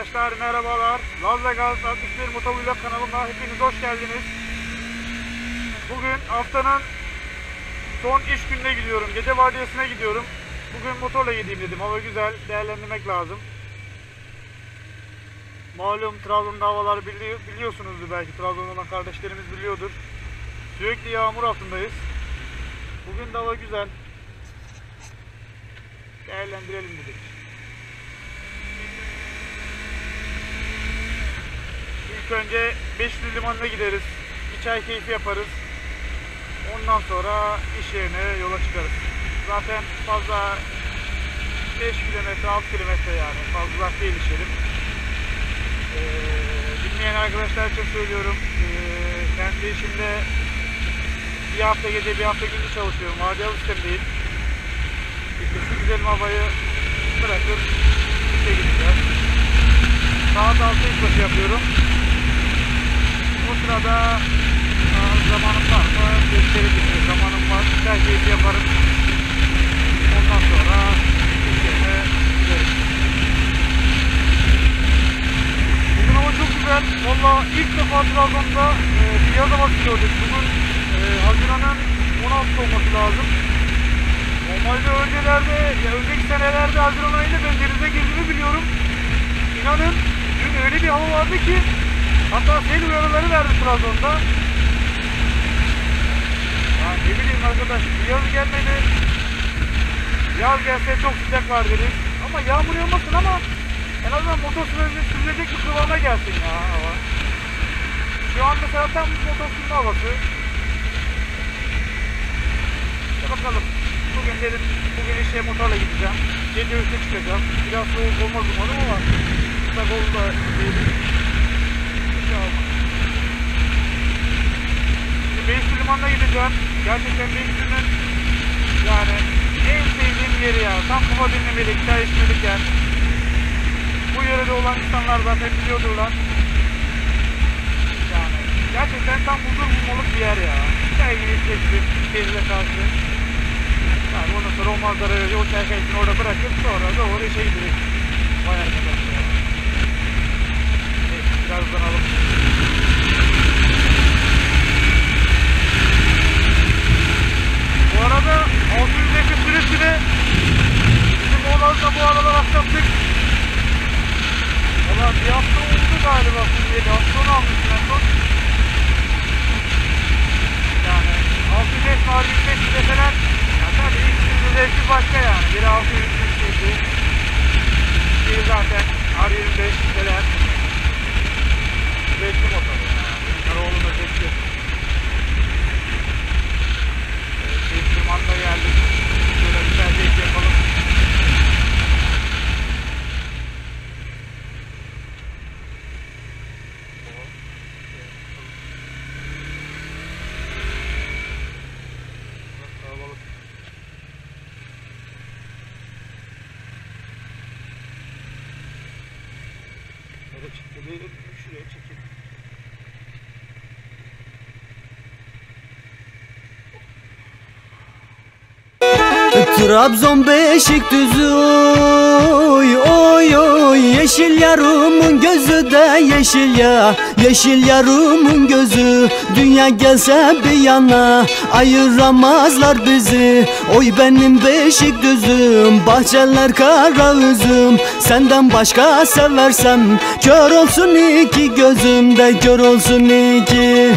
Arkadaşlar merhabalar. Lazla Gaz 61 Motovlog kanalına hepiniz hoş geldiniz. Bugün haftanın son iş gününe gidiyorum. Gece vardiyasına gidiyorum. Bugün motorla gideyim dedim. Hava güzel. Değerlendirmek lazım. Malum Trabzon'da havalar bili- biliyorsunuzdur belki. Trabzon'da olan kardeşlerimiz biliyordur. Sürekli yağmur altındayız. Bugün de hava güzel. Değerlendirelim dedik. Önce Beşli Limanı'na gideriz. Bir çay keyfi yaparız. Ondan sonra iş yerine yola çıkarız. Zaten fazla 5 kilometre 6 kilometre yani fazla uzak değil iş yerim. Ee, bilmeyen arkadaşlar için söylüyorum. Ee, kendi işimde bir hafta gece bir hafta gündüz çalışıyorum. Vardiyalı sistemdeyim. İşte güzel havayı bırakıp işe gideceğiz. Saat 6 ilkbaşı yapıyorum. Bu sırada zamanım var mı? Gösteri gitme zamanım var. Her şeyi yaparım. Ondan sonra yerine gideriz. Bugün hava çok güzel. Valla ilk defa Trabzon'da e, bir yaz havası gördük. Bugün e, Haziran'ın 16 olması lazım. Normalde öncelerde, ya önceki senelerde Haziran ayında ben denize girdiğimi biliyorum. İnanın dün öyle bir hava vardı ki hatta sel uyarıları verdi Trabzon'da. Ya ne bileyim arkadaş yaz gelmedi. Yaz gelse çok sıcak var deriz. Ama yağmur yağmasın ama en azından motor sürülecek, bir kıvama gelsin ya hava. Şu an mesela tam sürme havası. İşte bakalım. Bugün dedim, bugün işe motorla gideceğim. Gece üçte çıkacağım. Biraz soğuk olmaz umarım ama sıcak olur da değil. Bir şey olmaz. Şimdi Beylikdüzü Gideceğim. Gerçekten Beylikdüzü'nün yani en sevdiğim yeri ya. Tam kafa dinlemelik, çay içmelik yer. Bu yörede olan insanlar zaten biliyordular. Yani gerçekten tam huzur bulmalık bir yer ya. Gibi içeceksin, şehirle karşı. Yani ondan sonra o manzarayı, o çay keyfini orada bırakıp sonra doğru işe gidecek. Vay arkadaş ya. Neyse biraz uzanalım. Bu arada 600 metre süresine bizim oğlanla bu aralar atlattık. Valla bir hafta oldu galiba Suriye'de. Hafta sonu almıştım en son. Yani 605 var 105 deseler ya tabii ikisinin zevki başka yani. Biri 600 şeydi. Biri zaten R25 deseler. Zevkli motor ya. Benim Karaoğlu'nda zevkli. Tırmanma geldik. Trabzon Beşikdüzü oy oy oy. Yeşil yarımın gözü de yeşil ya. Yeşil yarımın gözü Dünya gelse bir yana. Ayıramazlar bizi. Oy benim Beşikdüzüm Bahçeler kara üzüm. Senden başka seversem Kör olsun iki gözümde Kör olsun iki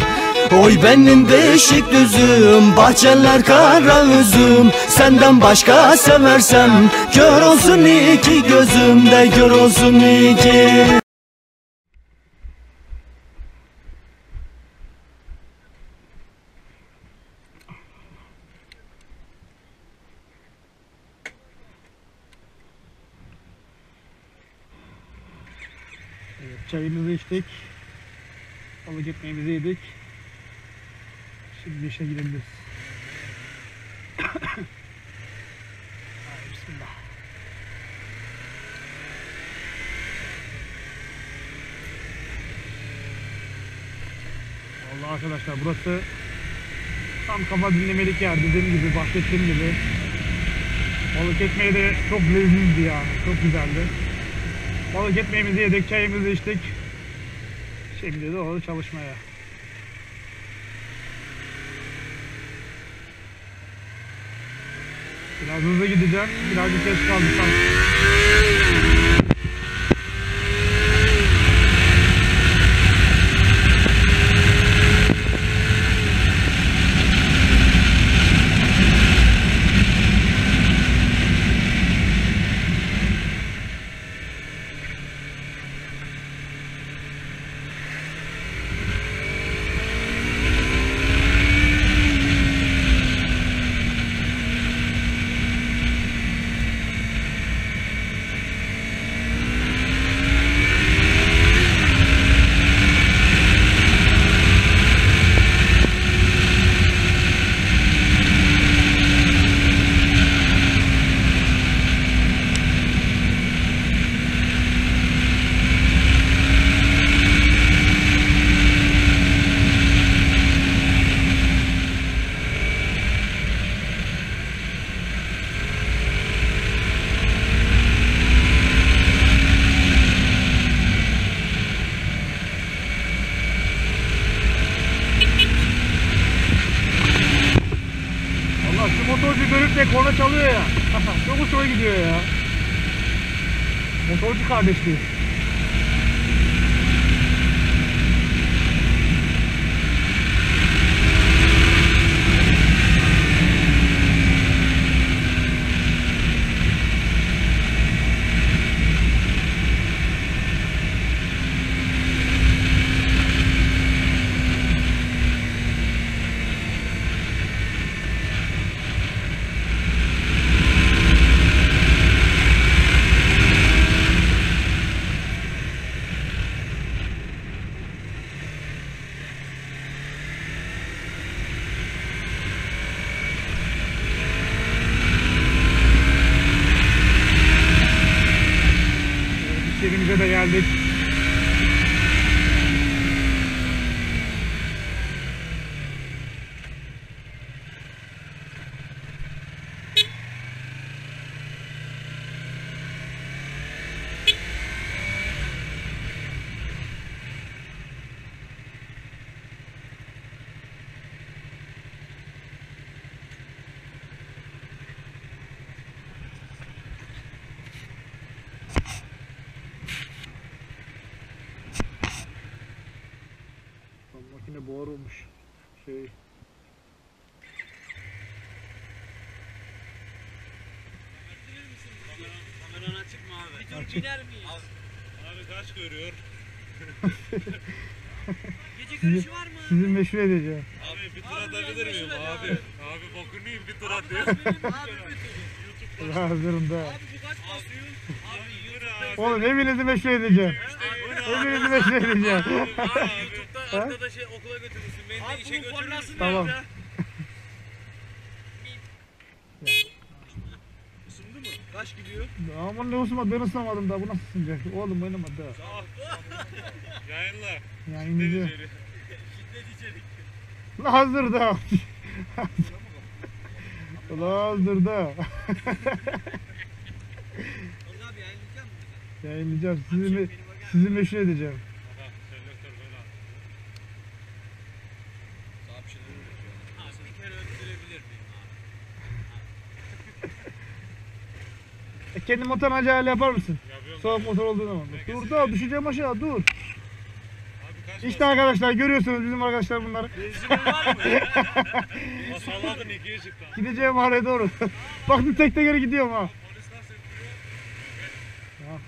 Oy benim beşik düzüm Bahçeler kara üzüm Senden başka seversem Kör olsun iki gözümde Kör olsun iki Evet, çayımızı içtik. Balık ekmeğimizi yedik. Şimdi işe gidebiliriz. Hadi bismillah. Vallahi arkadaşlar burası tam kafa dinlemelik yer dediğim gibi bahsettiğim gibi balık ekmeği de çok lezzetliydi yani çok güzeldi. Balık ekmeğimizi yedik, çayımızı içtik. Şimdi doğru çalışmaya. Biraz hızlı gideceğim. Birazcık geç kaldı sanki. Allah şu motorcu dönüp çalıyor ya. Çok hoşuma gidiyor ya. Motorcu kardeşliği. İş yerimize de geldik. Lan olmuş. Şey. Kameran açık mı abi? Bir tur biner miyiz? Abi kaç görüyor? Gece görüşü var mı? Sizi meşhur edeceğim. Abi bir tur Abi atabilir miyim başına abi? abi. Abi bokunu yiyeyim bir tur Abi atayım. kaç benim? Abi götürün. Hazırımda. Abi bu kaç basıyor? Abi YouTube'da Oğlum hepinizi meşhur edeceğim. Hepinizi meşhur edeceğim. Abi YouTube'da arkadaşı okula götürürsün. Beni de işe götürürsün. Tamam. Isındı mı? Kaç gidiyor? Aman ne usma ben ıslamadım da bu nasıl sıcak? Oğlum oynamadı da. Yayınla. Yani bizi. İçeri. Şiddet içerik. La hazır da. La hazır da. Oğlum abi yayınlayacak mısın? Yayınlayacağım. Sizi, me- sizi meşhur edeceğim. Bak selektör böyle at. Daha bir şeyler üretiyor. Abi bir kere öttürebilir miyim abi? E, kendi motor acayip yapar mısın? Yapıyorum. Soğuk motor olduğu zaman. Dur da düşeceğim aşağı dur. İşte arkadaşlar görüyorsunuz bizim arkadaşlar bunları. Benzinin var mı? ikiye çıktı. Gideceğim oraya doğru. Baktım tek tekere gidiyorum ha. Ha.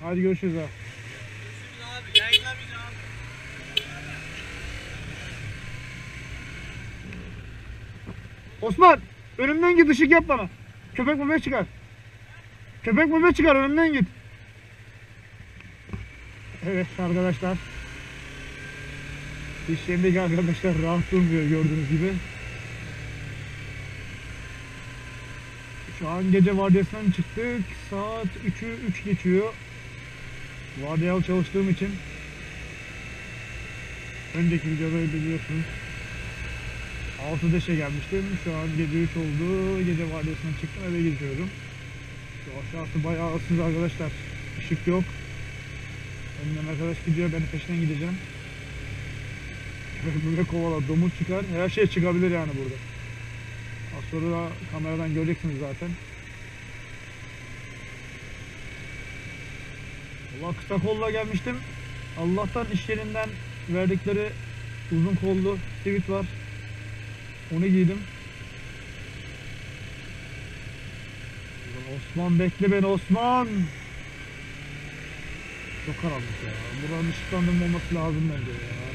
Hadi görüşürüz ha. Osman önümden git ışık yap bana. Köpek bebek çıkar. Köpek bebek çıkar önümden git. Evet arkadaşlar. İş yerindeki arkadaşlar rahat durmuyor gördüğünüz gibi. Şu an gece vardiyasından çıktık. Saat 3'ü 3 geçiyor. Vardiyalı çalıştığım için önceki videoda biliyorsunuz 6'da işe gelmiştim. Şu an gece 3 oldu. Gece vardiyasından çıktım eve gidiyorum. Aşağısı bayağı ıssız arkadaşlar. Işık yok. Önden arkadaş gidiyor ben peşinden gideceğim. Böyle kovala domuz çıkar her şey çıkabilir yani burada. Az sonra da kameradan göreceksiniz zaten. Allah kısa kolla gelmiştim. Allah'tan iş yerinden verdikleri uzun kollu sivit var. Onu giydim. Osman bekle beni Osman. Çok karanlık ya. Buranın ışıklandırılmaması lazım bence ya.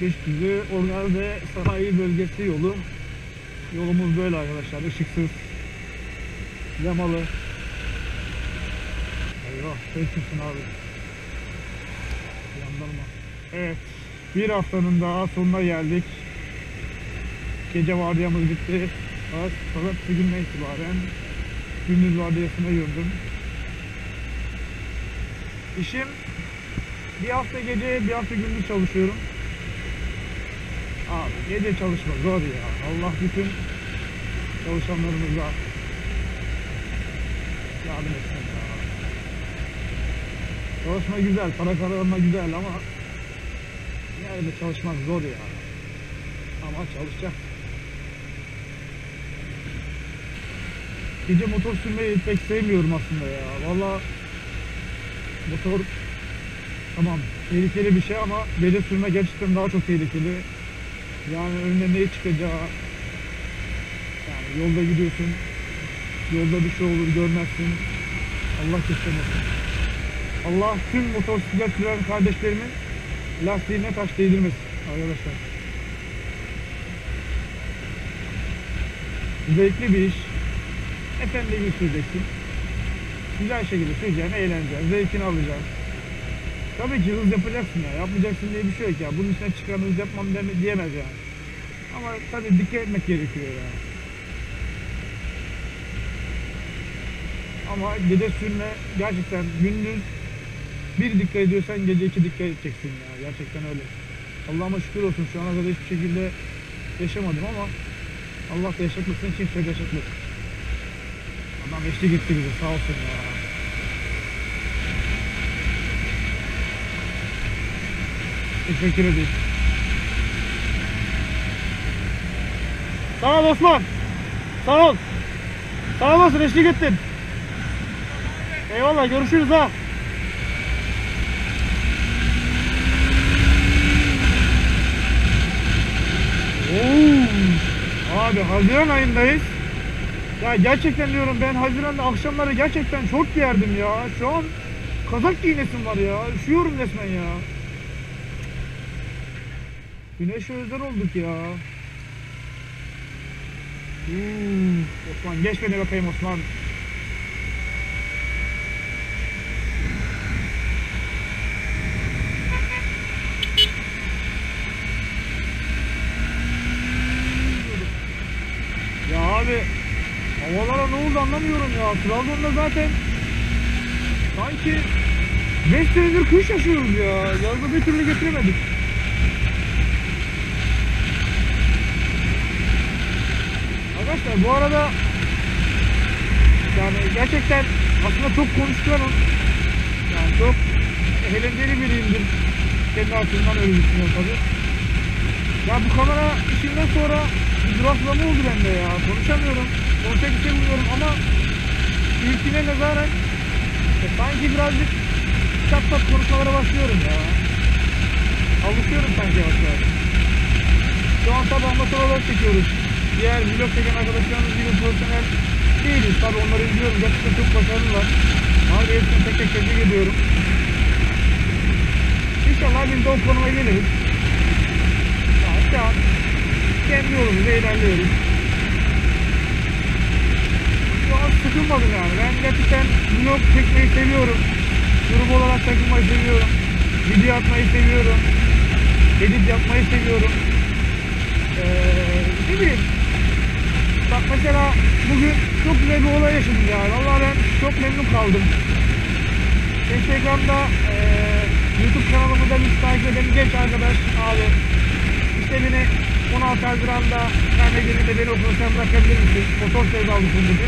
Beşikdüzü Organ ve Sanayi Bölgesi yolu. Yolumuz böyle arkadaşlar. ışıksız. Yamalı. Eyvah. Kimsin abi? Yandarma. Evet. Bir haftanın daha sonuna geldik. Gece vardiyamız bitti. Saat pazartesi gününe itibaren gündüz vardiyasına yöndüm. İşim bir hafta gece bir hafta gündüz çalışıyorum. Abi gece çalışmak zor ya. Allah bütün çalışanlarımıza yardım etsin ya. Çalışma güzel, para kazanma güzel ama yerde çalışmak zor ya. Ama çalışacak. Gece motor sürmeyi pek sevmiyorum aslında ya. Valla motor tamam tehlikeli bir şey ama gece sürme gerçekten daha çok tehlikeli. Yani önüne ne çıkacağı yani yolda gidiyorsun yolda bir şey olur görmezsin Allah göstermesin. Allah tüm motosiklet süren kardeşlerimin lastiğine taş değdirmesin arkadaşlar. Zevkli bir iş. Efendi gibi süreceksin. Güzel şekilde süreceksin, eğleneceksin, zevkini alacaksın. Tabii ki hız yapacaksın ya. Yapmayacaksın diye bir şey yok ya. Bunun içine çıkan hız yapmam deme, diyemez yani. Ama tabii dikkat etmek gerekiyor yani. Ama gece sürme gerçekten gündüz bir dikkat ediyorsan gece iki dikkat edeceksin ya. Gerçekten öyle. Allah'ıma şükür olsun şu ana kadar hiçbir şekilde yaşamadım ama Allah da yaşatmasın kimse yaşatmasın. Adam eşlik etti bize sağ olsun ya. Teşekkür ederim. Sağ ol Osman. Sağ ol. Sağ olasın eşlik ettin. Eyvallah görüşürüz ha. Oo. Abi Haziran ayındayız. Ya gerçekten diyorum ben Haziran'da akşamları gerçekten çok giyerdim ya. Şu an kazak giyinesim var ya. Üşüyorum resmen ya. Güneş özler olduk ya. Uf, Osman geç beni bakayım Osman. Ya abi havalara ne oldu anlamıyorum ya. Trabzon'da zaten sanki 5 senedir kış yaşıyoruz ya. Yazda bir türlü getiremedik. Arkadaşlar bu arada yani gerçekten aslında çok konuşkanım. Yani çok eğlenceli biriyimdir. Kendi açımdan öyle düşünüyorum tabii. Ya bu kamera işinden sonra bir duraklama oldu bende ya. Konuşamıyorum. Konuşacak bir şey ama ilkine nazaran e, sanki birazcık çat çat konuşmalara başlıyorum ya. Alışıyorum sanki yavaş yavaş. Şu an tabi amatör olarak çekiyoruz. Diğer vlog çeken arkadaşlarımız gibi profesyonel değiliz. Tabi onları izliyorum. Gerçekten çok başarılılar. Abi hepsini tek tek tebrik ediyorum. İnşallah biz de o konuma geliriz. Şu an kendi yolumuzda ilerliyoruz. Şu an sıkılmadım yani. Ben gerçekten vlog çekmeyi seviyorum. Grup olarak takılmayı seviyorum. Video atmayı seviyorum. Edit yapmayı seviyorum. Ee, ne bileyim. Bak mesela bugün çok güzel bir olay yaşadım ya. Vallahi ben çok memnun kaldım. Instagram'da eee YouTube kanalımızda takip eden genç arkadaş abi işte beni 16 Haziran'da karne gününde beni okula sen bırakabilir misin? Motor sevdalısın dedi.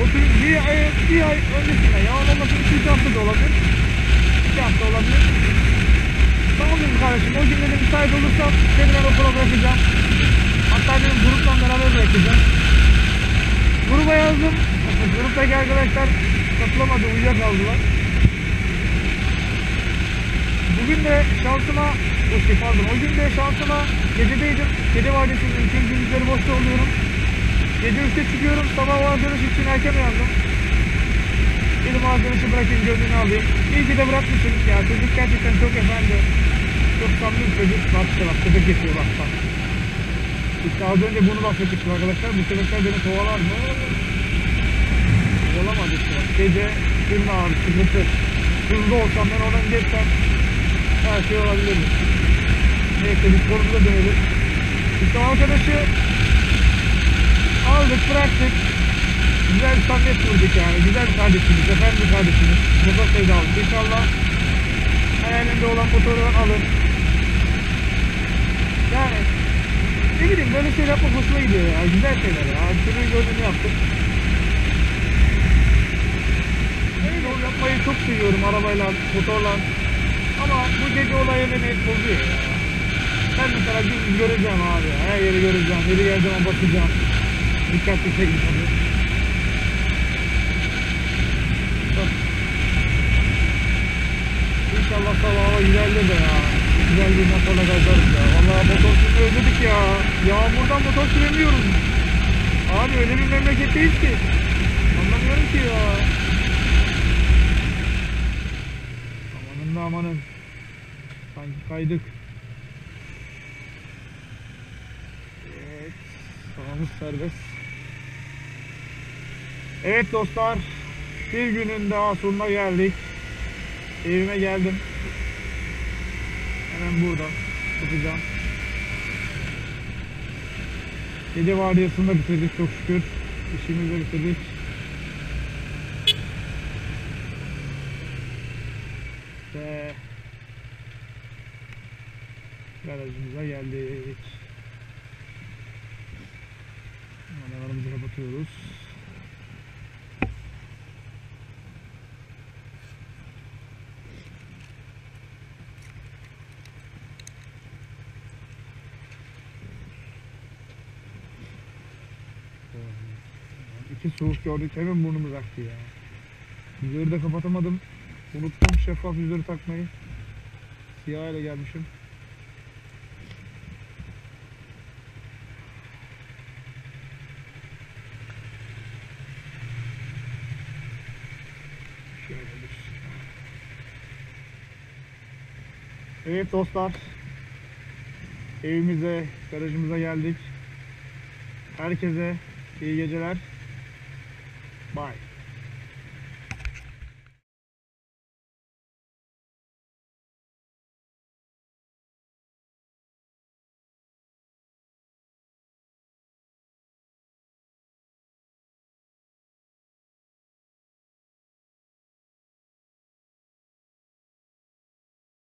O tür bir ay, bir ay öncesinde ya olmaması iki hafta da olabilir. İki hafta olabilir. Tamam dedim kardeşim o gün dedim müsait olursam ben okula bırakacağım. Hatta dedim grupla beraber bırakacağım. Gruba yazdım. Gruptaki arkadaşlar katılamadı, uyuyakaldılar. Bugün de şansıma, o şey pardon, o gün de şansıma gecedeydim. Gece vadisindeyim, tüm gündüzleri boşta oluyorum. Gece 3'te çıkıyorum, sabah o arkadaş için erken uyandım. Dedim o arkadaşı bırakayım, gönlünü alayım. İyi ki de bırakmışım ya, çocuk gerçekten çok efendi. Çok samimi bir çocuk. Bak işte bak, köpek yapıyor bak bak. İşte az önce bunu bahsetmiştim arkadaşlar. Bu köpekler beni kovalar mı? Olamadı işte. bak. Gece gün ağrı, sıkıntı. Hızlı olsam ben oradan geçsem her şey olabilir. Neyse biz konumuza dönelim. İşte arkadaşı aldık bıraktık. Güzel bir samimiyet kurduk yani. Güzel bir kardeşimiz, efendi bir kardeşimiz. Motor sevdalık. İnşallah hayalinde olan motoru alın. Yani ne bileyim böyle şeyler yapmak hoşuma gidiyor ya. Güzel şeyler ya. Çocuğun gönlünü yaptık. Yol yapmayı çok seviyorum arabayla, motorla. Ama bu gece olayı beni bozuyor ya. Ben mesela gündüz göreceğim abi. Her yeri göreceğim. Yeri geldiği zaman basacağım. Dikkatli şekilde. İnşallah sabah hava de ya. Güzel bir motorla gazlarız ya. Vallahi motor sürmeyi özledik ya. Yağmurdan motor süremiyoruz. Abi öyle bir memleketteyiz ki. Anlamıyorum ki ya. Sanki kaydık. Evet. Sağımız serbest. Evet dostlar. Bir günün daha sonuna geldik. Evime geldim. Hemen burada tutacağım. Gece vardiyasını da bitirdik çok şükür. İşimizi de bitirdik. Garajımıza geldik. Arabalarımızı kapatıyoruz. İki soğuk gördük hemen burnumuz aktı ya. Yüzleri de kapatamadım. Unuttum şeffaf yüzleri takmayı. Siyah ile gelmişim. Evet dostlar. Evimize, garajımıza geldik. Herkese iyi geceler. Bye.